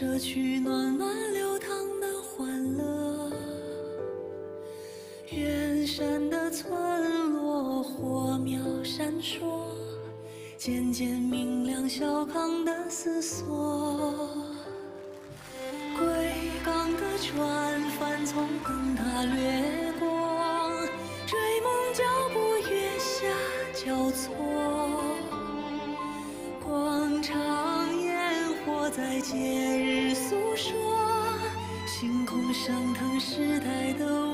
歌曲暖暖流淌的欢乐。远山的村落火苗闪烁，渐渐明亮小康的思索。归港的船帆从灯塔掠过，追梦脚步月下交错。广场烟火在节，星空升腾时代的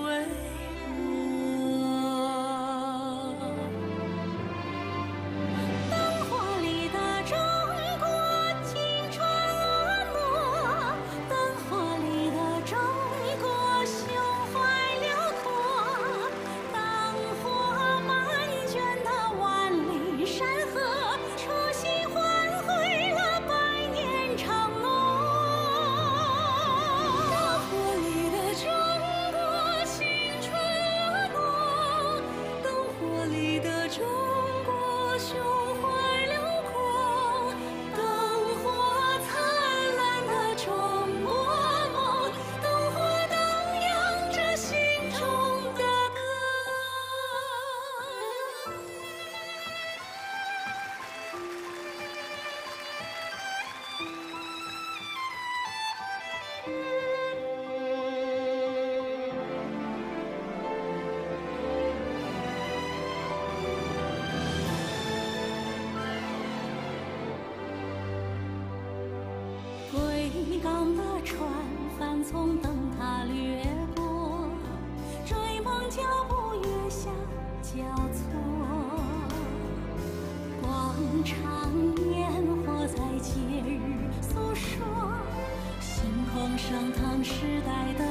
唐时代的。